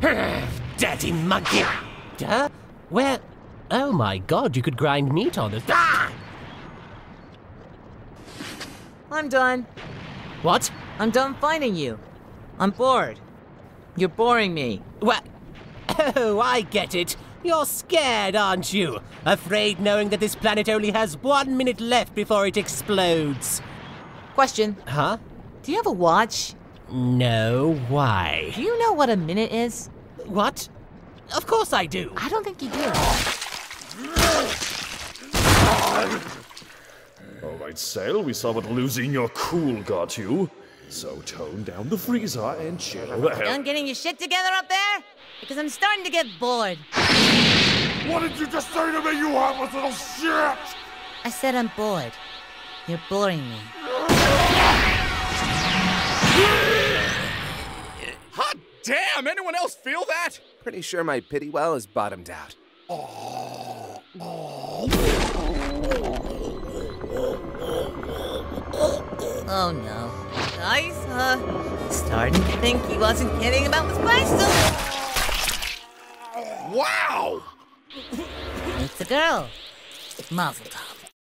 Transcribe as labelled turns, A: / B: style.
A: Dirty monkey! Huh? Where? Oh my god, you could grind meat on it. Ah!
B: I'm done.
A: What?
B: I'm done finding you. I'm bored. You're boring me.
A: What? Oh, I get it. You're scared, aren't you? Afraid knowing that this planet only has one minute left before it explodes.
B: Question
A: Huh?
B: Do you have a watch?
A: No, why?
B: Do you know what a minute is?
A: What? Of course I do.
B: I don't think you do.
C: All right, Sale, we saw what losing your cool got you. So tone down the freezer and chill the hell.
B: Done getting your shit together up there? Because I'm starting to get bored.
D: What did you just say to me, you heartless little shit?
B: I said I'm bored. You're boring me.
E: Damn! Anyone else feel that?
F: Pretty sure my pity well is bottomed out.
B: Oh no. I was uh, starting to think he wasn't kidding about the spice
E: Wow!
B: It's a girl. Mazel tov.